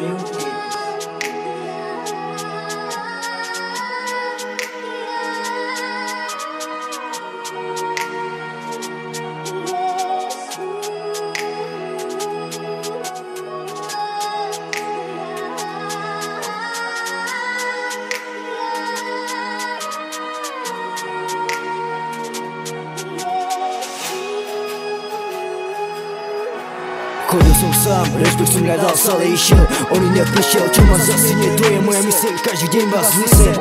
You. Chodil som sám, rešpekt som hľadal, stále išiel. Oni neprišiel, čo ma zasinie, to je moja myseľ Každý deň vás zlise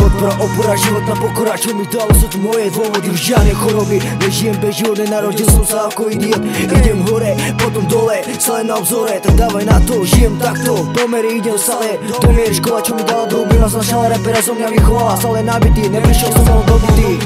Podpora, opora, životná pokora Čo mi dalo, sú tu moje dôvody Už žiadne choroby, nežijem bez život Nenarodil som sa ako idiot. Idem hore, potom dole, stále na obzore. Tak dávaj na to, žijem takto Pomery idem stále, to mi je škola Čo mi dala druh, mi naznačala repera Som mňa vychovala, stále nabitý. Neprišiel som mal dobitý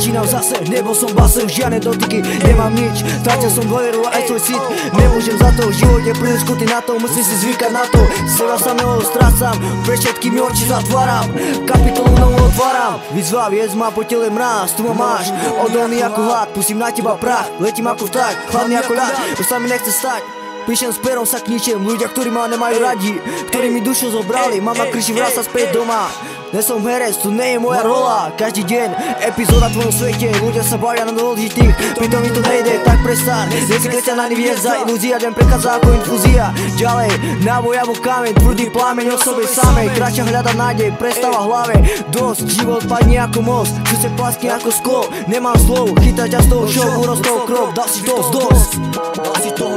Začínam zase, nebo som base Už žiadne dotyky, nemám nič. Stratil som dôveru aj svoj cit Nemôžem za to, v živote príliš skutý na to Musím si zvykať na to, seba samého strácam Pre všetkými oči zatváram. Kapitolu novú otváram Výzva, viec ma po tele mráz Tu ma máš, odolný ako hlad Pustím na teba prach, letím ako vták Chladný ako ľad, už sa mi nechce stať. Píšem s perom sa k ničem, ľudia, ktorí ma nemajú radi Ktorí mi dušu zobrali, mama kričí vráť sa späť doma Ne som herec, tu nie je moja rola. Každý deň, epizóda v tvojom svete. Ľudia sa bavia na dôležitých Pritom mi to nejde, tak prestan Nie si kresťaný viec za ilúzia Deň prechádza ako infúzia. Ďalej, náboj alebo kameň Tvrdý plameň o sobe samej. Kráča hľada nádej, prestáva hlave. Dosť, život padne ako most. Čuse plaskne ako sklo Nemám slov, chytať ťa z toho show Urostol krok, dal si dosť, dosť. Dal si toho